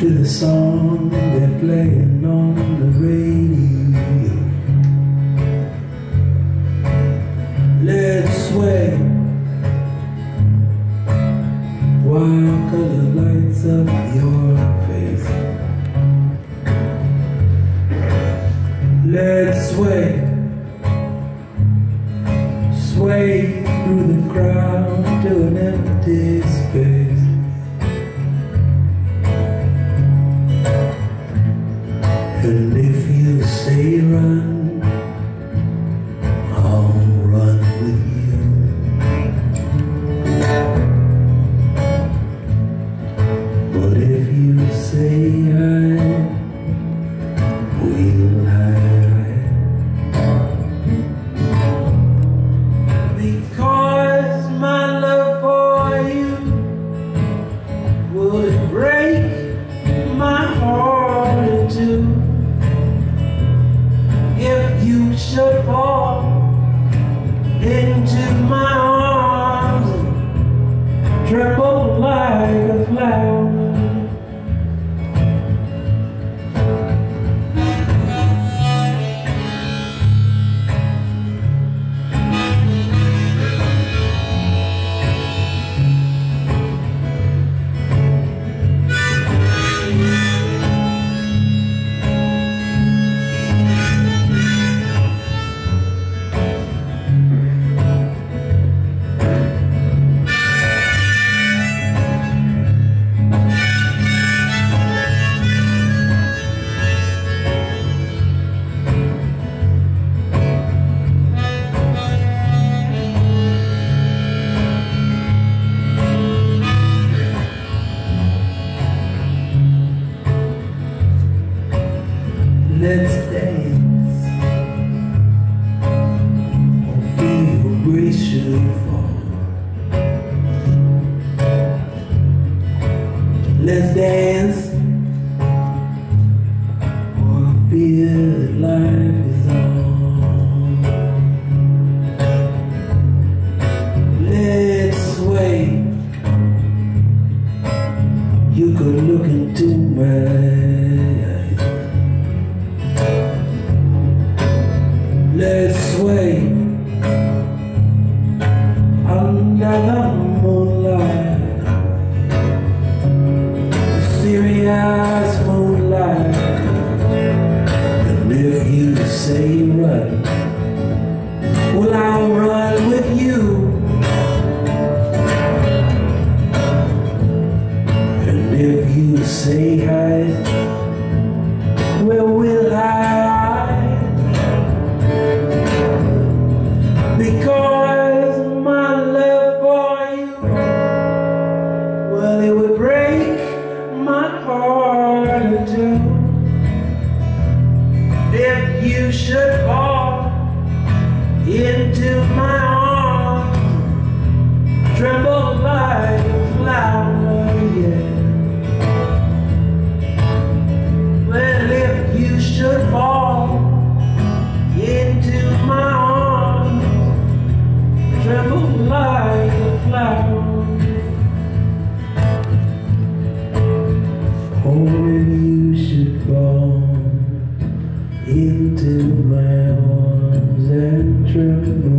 to the song they're playing on the radio. Let's sway while color lights up your face. Let's sway, sway through the crowd. say run. tremble like a flower. life is on. Let's wait. You could look into my eyes. Let's wait. true.